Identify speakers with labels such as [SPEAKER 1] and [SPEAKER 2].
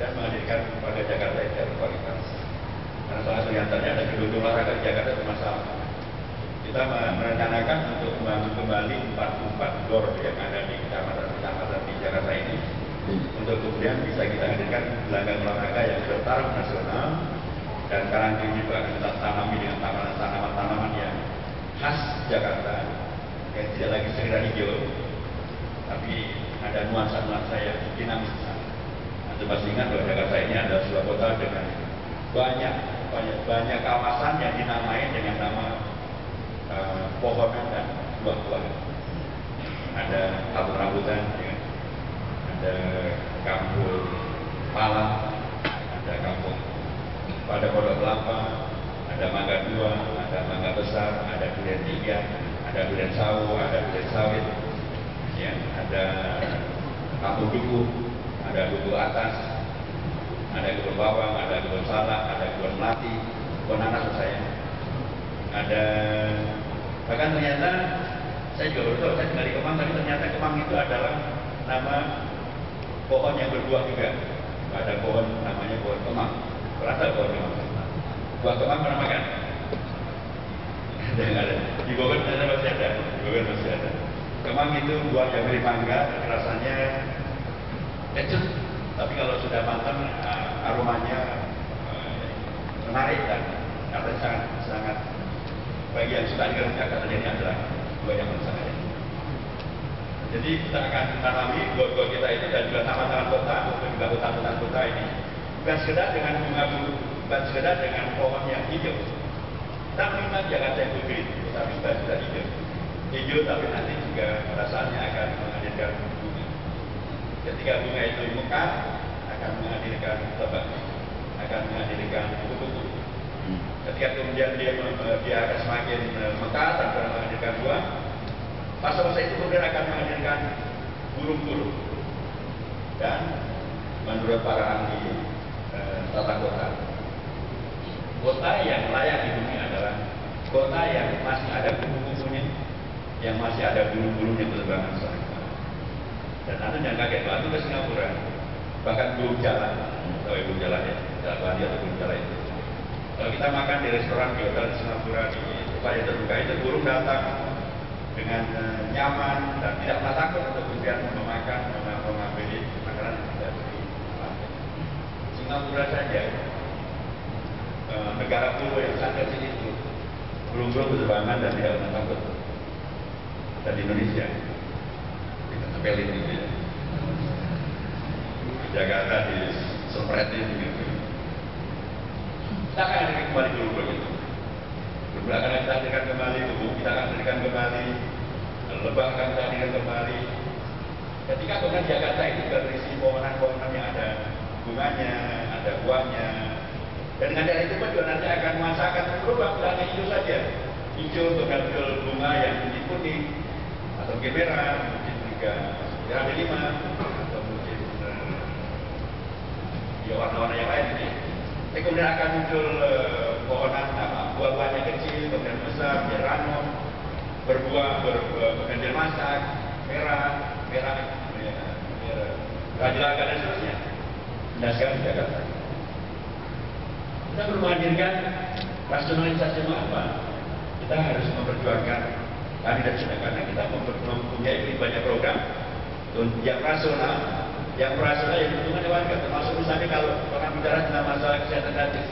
[SPEAKER 1] dan menghadirkan warga Jakarta yang berkualitas. Karena salah satu antaranya ada gedung olahraga di Jakarta bermasalah. Kita merencanakan untuk membangun kembali 44 gor yang ada di kecamatan-kecamatan di Jakarta ini untuk kemudian bisa kita hadirkan gelanggang olahraga yang bertarung nasional dan karantina juga akan kita tanami dengan tanaman-tanaman yang khas Jakarta yang tidak lagi sekedar hijau tapi ada nuansa-nuansa yang dinamis Anda pasti ingat bahwa Jakarta ini adalah sebuah kota dengan banyak banyak banyak kawasan yang dinamai dengan nama uh, pohonan dan buah-buahan. Ada kampung rambutan, ya. ada kampung pala, ada kampung pada pondok kelapa, ada mangga dua, ada mangga besar, ada durian tiga, ada durian sawo, ada durian sawit, ya, ada kampung duku, ada duku atas, ada kebun bawang, ada kebun salak, ada kebun melati, nanas saya. Ada bahkan ternyata saya juga baru saya di Kemang tapi ternyata Kemang itu adalah nama pohon yang berbuah juga. Ada pohon namanya pohon Kemang. Berasa pohon Kemang. Buah Kemang pernah makan? Ada ada. Di Bogor ternyata masih ada. Di Bogor masih ada. Kemang itu buah yang mirip mangga, rasanya kecut tapi kalau sudah matang uh, aromanya uh, menarik dan katanya sangat sangat bagi yang suka dengan Jakarta ini adalah dua yang sangat jadi kita akan tanami gol-gol kita itu dan juga taman-taman kota maupun juga hutan-hutan kota ini. Bukan sekedar dengan bunga bukan sekedar dengan pohon yang hijau. Tapi memang Jakarta yang berbeda tapi bukan sudah hijau. Hijau tapi nanti juga pada saatnya akan menghadirkan Ketika bunga itu mekar, akan menghadirkan tebak, akan menghadirkan kupu-kupu. Ketika kemudian dia dia akan semakin mekar dan akan menghadirkan buah, masa-masa itu kemudian akan menghadirkan burung-burung. Dan menurut para ahli eh, tata kota, kota yang layak di bumi adalah kota yang masih ada kupu-kupunya, yang masih ada burung-burungnya berterbangan sana. Dan anda jangan kaget, waktu ke Singapura, bahkan belum jalan, atau belum jalan ya, jalan Bali atau belum jalan itu. Kalau kita makan di restoran di hotel di Singapura di tempat yang terbuka itu burung datang dengan uh, nyaman dan tidak pernah takut untuk kemudian memakan, mengambil makanan yang tidak Singapura saja, uh, negara pulau yang sangat kecil itu, burung-burung berterbangan dan tidak pernah takut. Dan di Indonesia, sepelin gitu ya. Jakarta di sempretin gitu. Kita akan hadirkan kembali dulu begitu. Dulu akan kita hadirkan kembali, tubuh kita akan hadirkan kembali, lebah akan kita hadirkan kembali. Ketika kota Jakarta itu berisi pohonan-pohonan yang ada bunganya, ada buahnya, dan dengan itu pun juga nanti akan masa akan berubah, tidak hijau saja. Hijau untuk bunga yang putih, atau mungkin merah, mungkin tiga ya ada lima atau mungkin uh, warna-warna yang lain ini. Tapi kemudian akan muncul uh, pohonan apa buah-buahnya kecil kemudian besar geranum berbuah ber, bergantian masak merah merah ya, merah rajelaga dan seterusnya. Dan sekarang di Jakarta kita perlu menghadirkan rasionalisasi apa? Kita harus memperjuangkan kandidat sudah karena kita mempunyai banyak program yang rasional, yang rasional yang dibutuhkan warga termasuk misalnya kalau orang bicara tentang masalah kesehatan gratis